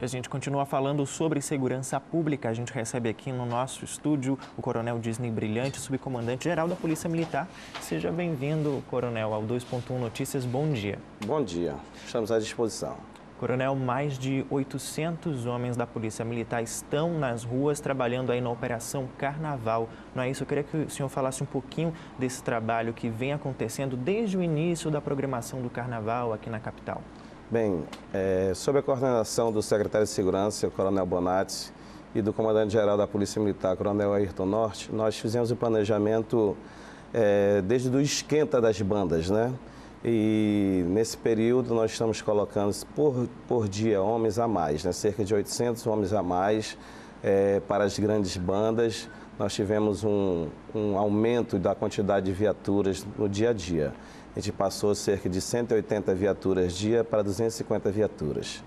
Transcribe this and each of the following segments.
E a gente continua falando sobre segurança pública. A gente recebe aqui no nosso estúdio o Coronel Disney Brilhante, subcomandante-geral da Polícia Militar. Seja bem-vindo, Coronel, ao 2.1 Notícias. Bom dia. Bom dia. Estamos à disposição. Coronel, mais de 800 homens da Polícia Militar estão nas ruas trabalhando aí na Operação Carnaval. Não é isso? Eu queria que o senhor falasse um pouquinho desse trabalho que vem acontecendo desde o início da programação do Carnaval aqui na capital. Bem, é, sob a coordenação do secretário de Segurança, o Coronel Bonatti, e do comandante-geral da Polícia Militar, Coronel Ayrton Norte, nós fizemos o planejamento é, desde o esquenta das bandas, né? E nesse período nós estamos colocando por, por dia homens a mais, né? cerca de 800 homens a mais é, para as grandes bandas. Nós tivemos um, um aumento da quantidade de viaturas no dia a dia a gente passou cerca de 180 viaturas dia para 250 viaturas.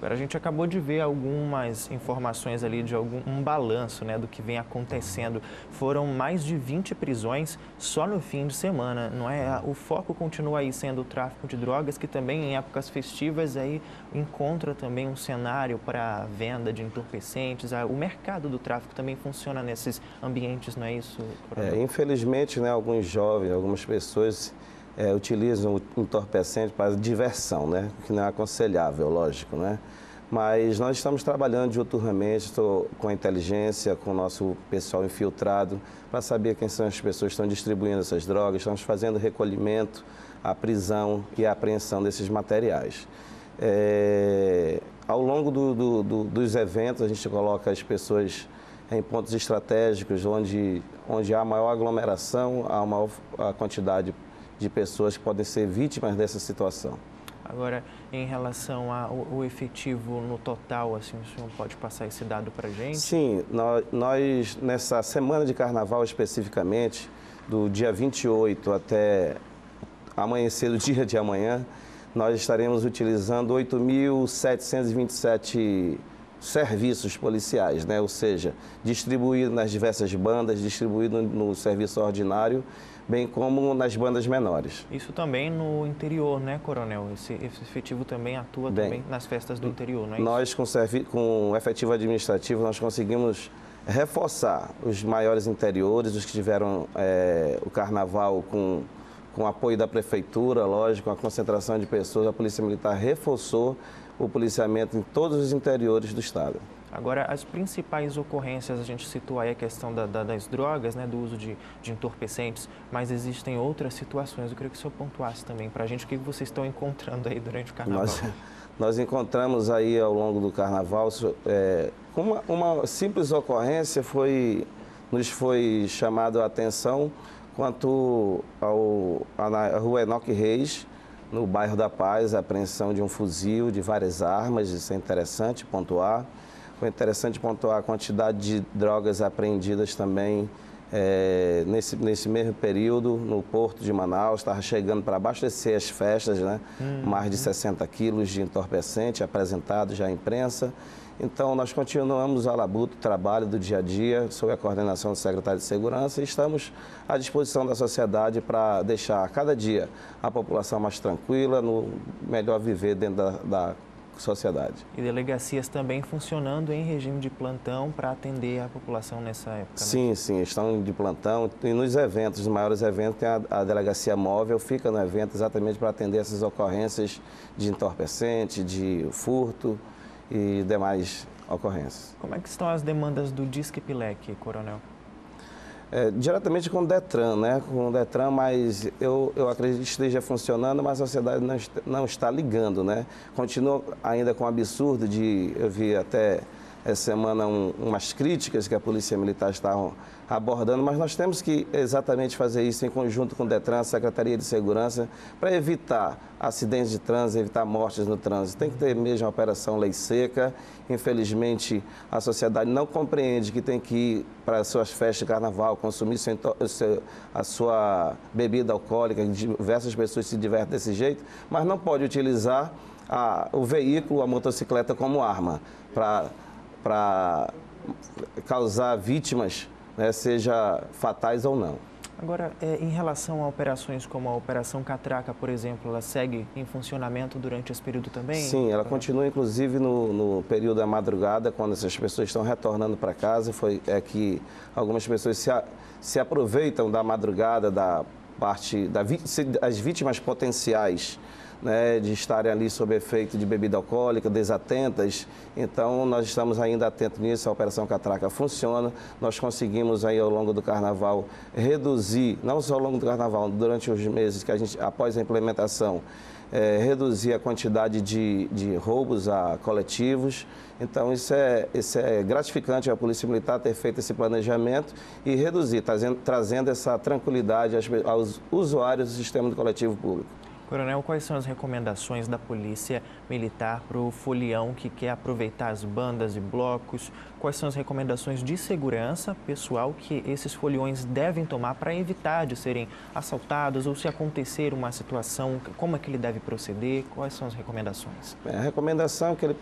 Agora a gente acabou de ver algumas informações ali de algum um balanço né, do que vem acontecendo. Foram mais de 20 prisões só no fim de semana, não é? O foco continua aí sendo o tráfico de drogas, que também em épocas festivas aí encontra também um cenário para venda de entorpecentes. O mercado do tráfico também funciona nesses ambientes, não é isso? É, infelizmente, né, alguns jovens, algumas pessoas é, utilizam o entorpecente para diversão, né? que não é aconselhável, lógico. Né? Mas nós estamos trabalhando diuturnamente, estou com a inteligência, com o nosso pessoal infiltrado, para saber quem são as pessoas que estão distribuindo essas drogas. Estamos fazendo recolhimento, a prisão e a apreensão desses materiais. É, ao longo do, do, do, dos eventos, a gente coloca as pessoas em pontos estratégicos, onde, onde há maior aglomeração, há maior a quantidade de pessoas que podem ser vítimas dessa situação. Agora, em relação ao efetivo no total, assim, o senhor pode passar esse dado para a gente? Sim, nós, nessa semana de carnaval especificamente, do dia 28 até amanhecer do dia de amanhã, nós estaremos utilizando 8.727 serviços policiais, né? ou seja, distribuído nas diversas bandas, distribuído no serviço ordinário bem como nas bandas menores. Isso também no interior, né, Coronel? Esse, esse efetivo também atua bem, também nas festas do interior, não é Nós, com, com efetivo administrativo, nós conseguimos reforçar os maiores interiores, os que tiveram é, o carnaval com, com apoio da prefeitura, lógico, com a concentração de pessoas, a Polícia Militar reforçou o policiamento em todos os interiores do Estado. Agora, as principais ocorrências, a gente citou aí a questão da, da, das drogas, né, do uso de, de, entorpecentes, mas existem outras situações. Eu queria que o senhor pontuasse também para a gente o que vocês estão encontrando aí durante o carnaval. Nós, nós encontramos aí ao longo do carnaval, é, uma, uma simples ocorrência foi, nos foi chamado a atenção quanto ao, à rua Enoque Reis, no bairro da Paz, a apreensão de um fuzil, de várias armas, isso é interessante pontuar. Foi interessante pontuar a quantidade de drogas apreendidas também é, nesse, nesse mesmo período no porto de Manaus. Estava chegando para abastecer as festas, né? Uhum. mais de 60 quilos de entorpecente apresentado já à imprensa. Então, nós continuamos a labuta, o trabalho do dia a dia, sob a coordenação do secretário de Segurança, e estamos à disposição da sociedade para deixar cada dia a população mais tranquila, no melhor viver dentro da, da sociedade. E delegacias também funcionando em regime de plantão para atender a população nessa época? Né? Sim, sim, estão de plantão. E nos eventos, os maiores eventos, tem a, a delegacia móvel, fica no evento exatamente para atender essas ocorrências de entorpecente, de furto e demais ocorrências. Como é que estão as demandas do Disque Pilec, Coronel? É, diretamente com o Detran, né? Com o Detran, mas eu, eu acredito que esteja funcionando, mas a sociedade não, não está ligando, né? Continua ainda com o absurdo de, eu vi até essa semana um, umas críticas que a Polícia Militar está abordando, mas nós temos que exatamente fazer isso em conjunto com o Detran, Secretaria de Segurança, para evitar acidentes de trânsito, evitar mortes no trânsito. Tem que ter mesmo a operação lei seca. Infelizmente, a sociedade não compreende que tem que ir para as suas festas de carnaval, consumir a sua bebida alcoólica, diversas pessoas se divertem desse jeito, mas não pode utilizar a, o veículo, a motocicleta como arma para para causar vítimas, né, seja fatais ou não. Agora, é, em relação a operações como a Operação Catraca, por exemplo, ela segue em funcionamento durante esse período também? Sim, ela continua inclusive no, no período da madrugada, quando essas pessoas estão retornando para casa. Foi é que algumas pessoas se, a, se aproveitam da madrugada, da parte das vítimas potenciais né, de estarem ali sob efeito de bebida alcoólica, desatentas. Então, nós estamos ainda atentos nisso, a Operação Catraca funciona. Nós conseguimos aí ao longo do carnaval reduzir, não só ao longo do carnaval, durante os meses que a gente, após a implementação, é, reduzir a quantidade de, de roubos a coletivos. Então, isso é, isso é gratificante a Polícia Militar ter feito esse planejamento e reduzir, trazendo, trazendo essa tranquilidade aos, aos usuários do sistema do coletivo público. Coronel, quais são as recomendações da Polícia Militar para o folião que quer aproveitar as bandas e blocos? Quais são as recomendações de segurança pessoal que esses foliões devem tomar para evitar de serem assaltados ou se acontecer uma situação, como é que ele deve proceder? Quais são as recomendações? É, a recomendação é que ele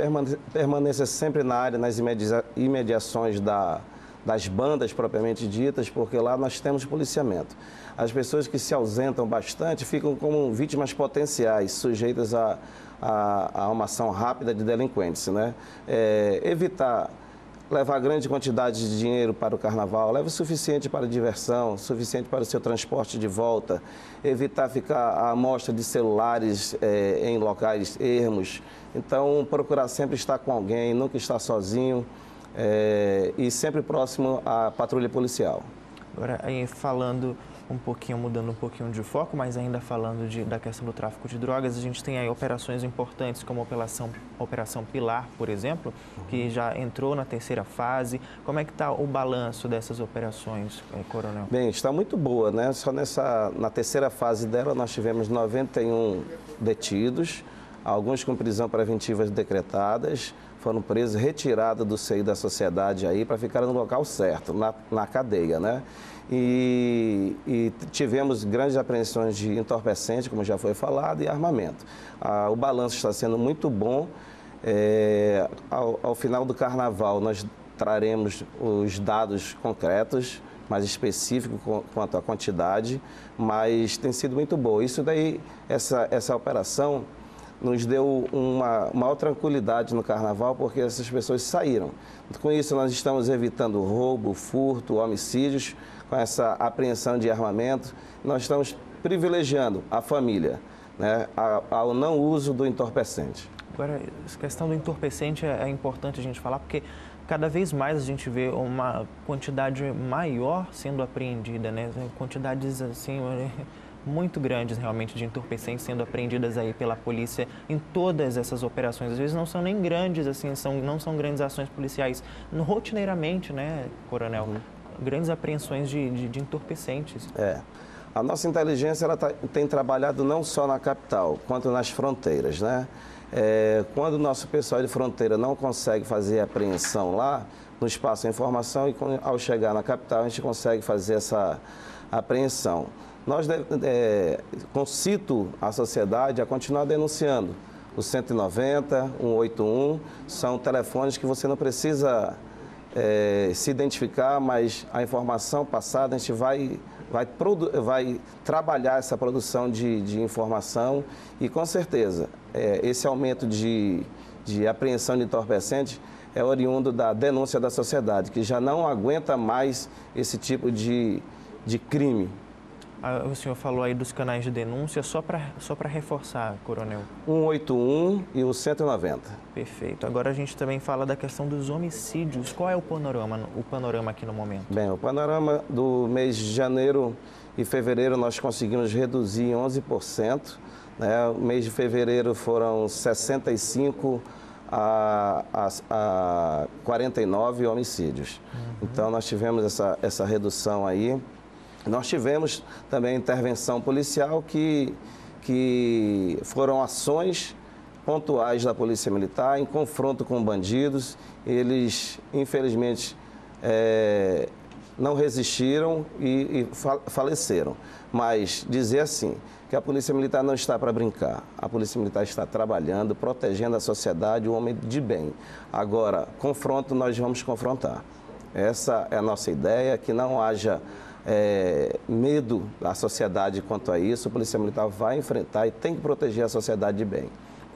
permaneça sempre na área, nas imediações da, das bandas propriamente ditas, porque lá nós temos policiamento as pessoas que se ausentam bastante ficam como vítimas potenciais, sujeitas a, a, a uma ação rápida de delinquentes. Né? É, evitar levar grande quantidade de dinheiro para o carnaval, leve o suficiente para a diversão, suficiente para o seu transporte de volta, evitar ficar à mostra de celulares é, em locais ermos. Então, procurar sempre estar com alguém, nunca estar sozinho é, e sempre próximo à patrulha policial. Agora, aí, falando um pouquinho, mudando um pouquinho de foco, mas ainda falando de, da questão do tráfico de drogas, a gente tem aí operações importantes como a Operação, Operação Pilar, por exemplo, que já entrou na terceira fase. Como é que está o balanço dessas operações, eh, Coronel? Bem, está muito boa, né? Só nessa, na terceira fase dela nós tivemos 91 detidos, alguns com prisão preventiva decretadas, foram presos, retirados do seio da sociedade aí para ficar no local certo, na, na cadeia, né? E, e, tivemos grandes apreensões de entorpecente, como já foi falado, e armamento. Ah, o balanço está sendo muito bom. É, ao, ao, final do carnaval, nós traremos os dados concretos, mais específicos quanto à quantidade, mas tem sido muito boa. Isso daí, essa, essa operação nos deu uma maior tranquilidade no carnaval, porque essas pessoas saíram. Com isso, nós estamos evitando roubo, furto, homicídios, com essa apreensão de armamento. Nós estamos privilegiando a família né, ao não uso do entorpecente. Agora, essa questão do entorpecente é, é importante a gente falar, porque cada vez mais a gente vê uma quantidade maior sendo apreendida, né? Quantidades assim muito grandes realmente de entorpecentes sendo apreendidas aí pela polícia em todas essas operações. Às vezes não são nem grandes, assim, são, não são grandes ações policiais rotineiramente, né, coronel? Uhum. Grandes apreensões de, de, de, entorpecentes. É. A nossa inteligência ela tá, tem trabalhado não só na capital, quanto nas fronteiras, né? É, quando o nosso pessoal de fronteira não consegue fazer apreensão lá, nos passa a informação e ao chegar na capital a gente consegue fazer essa apreensão. Nós é, concito a sociedade a continuar denunciando. O 190, 181 são telefones que você não precisa é, se identificar, mas a informação passada a gente vai, vai, vai trabalhar essa produção de, de informação e com certeza é, esse aumento de, de apreensão de entorpecentes é oriundo da denúncia da sociedade, que já não aguenta mais esse tipo de, de crime. O senhor falou aí dos canais de denúncia, só para só reforçar, Coronel. 181 e o 190. Perfeito. Agora a gente também fala da questão dos homicídios. Qual é o panorama, o panorama aqui no momento? Bem, o panorama do mês de janeiro e fevereiro nós conseguimos reduzir em 11%. Né? O mês de fevereiro foram 65 a, a, a 49 homicídios. Uhum. Então nós tivemos essa, essa redução aí. Nós tivemos também intervenção policial que, que foram ações pontuais da Polícia Militar em confronto com bandidos. Eles, infelizmente, é, não resistiram e, e faleceram. Mas dizer assim, que a Polícia Militar não está para brincar. A Polícia Militar está trabalhando, protegendo a sociedade, o homem de bem. Agora, confronto nós vamos confrontar. Essa é a nossa ideia, que não haja é, medo da sociedade quanto a isso, o Polícia Militar vai enfrentar e tem que proteger a sociedade de bem.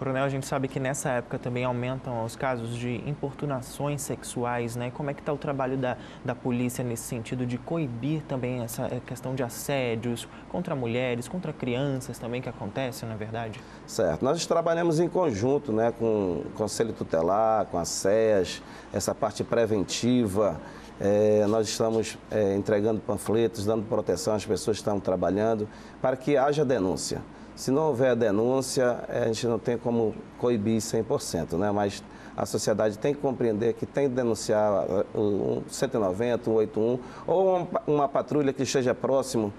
Coronel, a gente sabe que nessa época também aumentam os casos de importunações sexuais, né? Como é que está o trabalho da, da polícia nesse sentido de coibir também essa eh, questão de assédios contra mulheres, contra crianças também que acontece, não é verdade? Certo. Nós trabalhamos em conjunto, né, com o Conselho Tutelar, com a SES, essa parte preventiva. É, nós estamos é, entregando panfletos, dando proteção às pessoas que estão trabalhando, para que haja denúncia. Se não houver denúncia, eh, a gente não tem como coibir 100%, né? mas a sociedade tem que compreender que tem que denunciar o 190, o 181, ou uma, patrulha que esteja próximo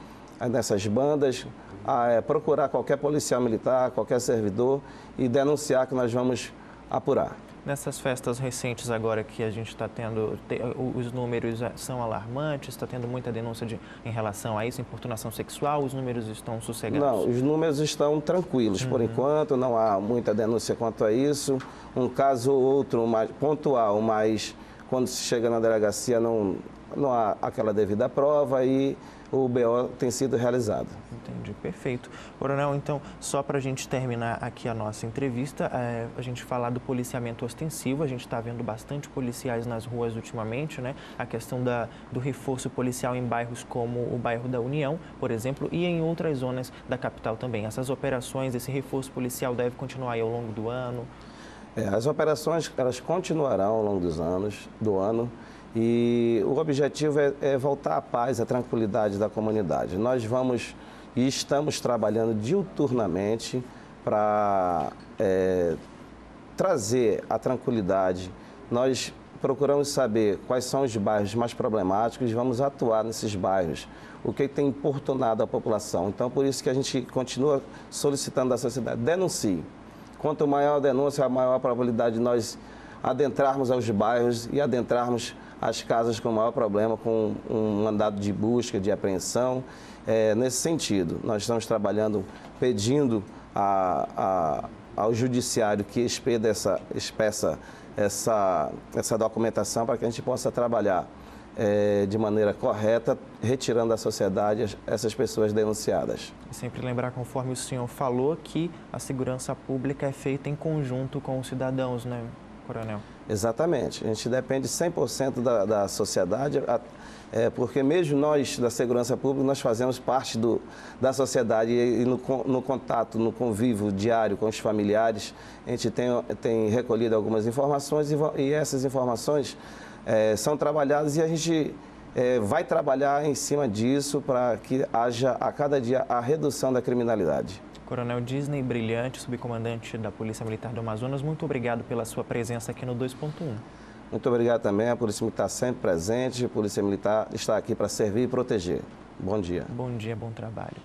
dessas bandas, a, procurar qualquer policial militar, qualquer servidor e denunciar que nós vamos apurar. Nessas festas recentes agora que a gente está tendo, os números eh, são alarmantes, está tendo muita denúncia de, em relação a isso, importunação sexual, os números estão sossegados? Não, os números estão tranquilos uhum. por enquanto, não há muita denúncia quanto a isso. Um caso ou outro mais pontual, mas quando se chega na delegacia não, não há aquela devida prova e o BO tem sido realizado. Entendi, perfeito. Coronel, então, só para a gente terminar aqui a nossa entrevista, é, a gente falar do policiamento ostensivo, a gente está vendo bastante policiais nas ruas ultimamente, né? A questão da, do reforço policial em bairros como o bairro da União, por exemplo, e em outras zonas da capital também. Essas operações, esse reforço policial deve continuar ao longo do ano? É, as operações, elas continuarão ao longo dos anos, do ano. E o objetivo é, é voltar à paz, à tranquilidade da comunidade. Nós vamos e estamos trabalhando diuturnamente para é, trazer a tranquilidade. Nós procuramos saber quais são os bairros mais problemáticos e vamos atuar nesses bairros, o que tem importunado a população. Então, por isso que a gente continua solicitando da sociedade, denuncie. Quanto maior a denúncia, maior a probabilidade de nós adentrarmos aos bairros e adentrarmos as casas com maior problema, com um mandado de busca, de apreensão. É, nesse sentido, nós estamos trabalhando, pedindo a, a, ao judiciário que expeda essa, espeça essa, essa documentação para que a gente possa trabalhar é, de maneira correta, retirando da sociedade essas pessoas denunciadas. Sempre lembrar, conforme o senhor falou, que a segurança pública é feita em conjunto com os cidadãos, né? Coronel? Exatamente. A gente depende 100% da, da sociedade, é, porque mesmo nós, da segurança pública, nós fazemos parte do, da sociedade e, no, no, contato, no convívio diário com os familiares, a gente tem, tem recolhido algumas informações e, e essas informações é, são trabalhadas e a gente é, vai trabalhar em cima disso para que haja a cada dia a redução da criminalidade. Coronel Disney Brilhante, subcomandante da Polícia Militar do Amazonas, muito obrigado pela sua presença aqui no 2.1. Muito obrigado também, a Polícia Militar sempre presente, a Polícia Militar está aqui para servir e proteger. Bom dia. Bom dia, bom trabalho.